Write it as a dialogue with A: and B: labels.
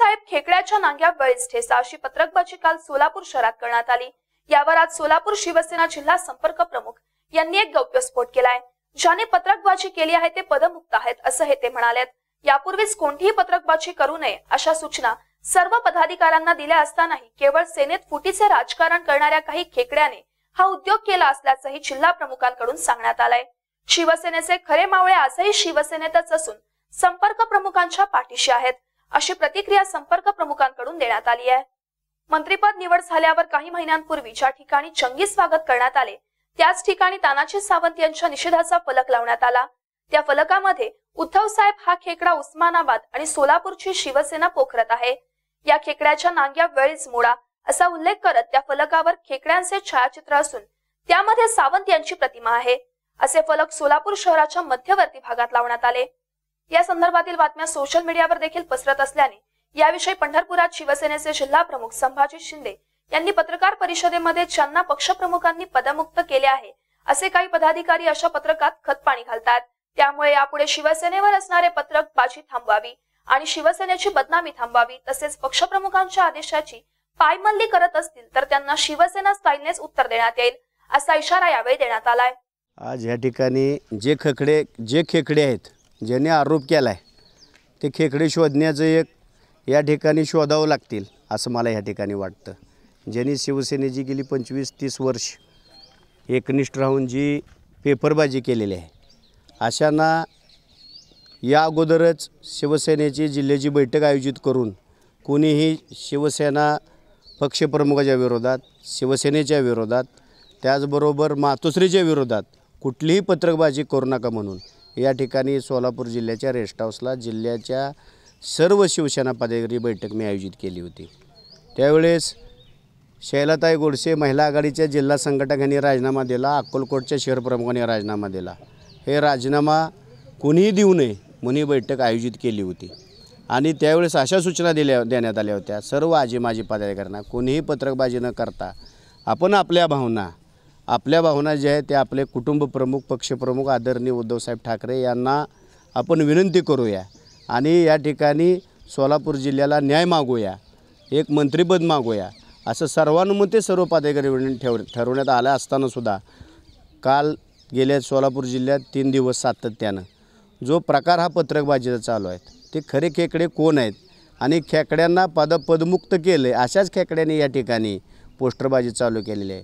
A: बाबासाहेब खेकड्याच्या नांग्या बळीच ठेसा अशी पत्रकबाजी काल सोलापूर शहरात करण्यात आली. यावर आज सोलापूर शिवसेना जिल्हा संपर्क प्रमुख यांनी एक गौप्यस्फोट केलाय. ज्याने पत्रकबाजी केली आहे ते पदमुक्त आहेत असं हे ते म्हणालेत. यापूर्वीच कोणतीही पत्रकबाजी करू नये अशा सूचना सर्व पदाधिकाऱ्यांना दिल्या असतानाही केवळ सेनेत फुटीचे राजकारण करणाऱ्या काही खेकड्याने हा उद्योग केला असल्याचंही जिल्हा प्रमुखांकडून सांगण्यात आलंय. शिवसेनेचे खरे मावळे आजही शिवसेनेतच असून संपर्क प्रमुखांच्या पाठीशी आहेत. अशी प्रतिक्रिया संपर्क प्रमुखांकडून देण्यात आली आहे. मंत्रीपद निवड झाल्यावर काही महिन्यांपूर्वी ज्या ठिकाणी चंगी स्वागत करण्यात आले त्याच ठिकाणी तानाजी सावंत यांच्या निषेधाचा फलक लावण्यात आला. त्या फलकामध्ये उद्धव साहेब हा खेकडा उस्मानाबाद आणि सोलापूरची शिवसेना पोखरत आहे. या खेकड्याच्या नांग्या वेळीच मोडा असा उल्लेख करत त्या फलकावर खेकड्यांचे छायाचित्र असून त्यामध्ये सावंत यांची प्रतिमा आहे. असे फलक सोलापूर शहराच्या मध्यवर्ती भागात लावण्यात आले. या संदर्भातील बातम्या सोशल मीडियावर देखील पसरत असल्याने याविषयी पंढरपुरात शिवसेनेचे जिल्हा प्रमुख संभाजी शिंदे यांनी पत्रकार परिषदेमध्ये ज्यांना पक्षप्रमुखांनी पदमुक्त केले आहे असे काही पदाधिकारी अशा पत्रकात खतपाणी घालतात. त्यामुळे यापुढे शिवसेनेवर असणारे पत्रक बाजी थांबवावी आणि शिवसेनेची बदनामी थांबवावी तसेच पक्षप्रमुखांच्या आदेशाची पायमल्ली करत असतील तर त्यांना शिवसेना स्टाईलनेच उत्तर देण्यात येईल असा इशारा यावेळी देण्यात आलाय.
B: आज या ठिकाणी जे खकडे जे खेकडे आहेत ज्याने आरोप केला आहे ते खेकडे शोधण्याचं एक या ठिकाणी शोधावं लागतील असं मला ह्या ठिकाणी वाटतं. ज्यांनी शिवसेनेची गेली पंचवीस तीस वर्ष एकनिष्ठ राहून जी पेपरबाजी केलेली आहे अशांना या अगोदरच शिवसेनेची जिल्ह्याची बैठक आयोजित करून कोणीही शिवसेना पक्षप्रमुखाच्या विरोधात शिवसेनेच्या विरोधात त्याचबरोबर मातोश्रीच्या विरोधात कुठलीही पत्रकबाजी करू नका म्हणून या ठिकाणी सोलापूर जिल्ह्याच्या रेस्ट हाऊसला जिल्ह्याच्या सर्व शिवसेना पदाधिकारी बैठक मी आयोजित केली होती. त्यावेळेस शैलाताई गोडसे महिला आघाडीच्या जिल्हा संघटकांनी राजीनामा दिला अक्कलकोटच्या शहर प्रमुखांनी राजीनामा दिला. हे राजीनामा कोणीही देऊ नये म्हणून ही बैठक आयोजित केली होती. आणि त्यावेळेस अशा सूचना दिल्या देण्यात आल्या होत्या सर्व आजी माजी पदाधिकाऱ्यांना कोणीही पत्रकबाजी न करता आपण आपल्या भावना आपल्या भावना ज्या आहेत त्या आपले कुटुंब प्रमुख पक्षप्रमुख आदरणीय उद्धवसाहेब ठाकरे यांना आपण विनंती करूया आणि या ठिकाणी सोलापूर जिल्ह्याला न्याय मागूया एक मंत्रिपद मागूया असं सर्वानुमते सर्व पदाधिकारी विनंती ठेव ठरवण्यात आलं असतानासुद्धा काल गेल्या सोलापूर जिल्ह्यात तीन दिवस सातत्यानं जो प्रकार हा पत्रकबाजीचा चालू आहे ते खरे खेकडे कोण आहेत आणि खेकड्यांना पद पदमुक्त केलं अशाच खेकड्यांनी या ठिकाणी पोस्टरबाजी चालू केलेली आहे.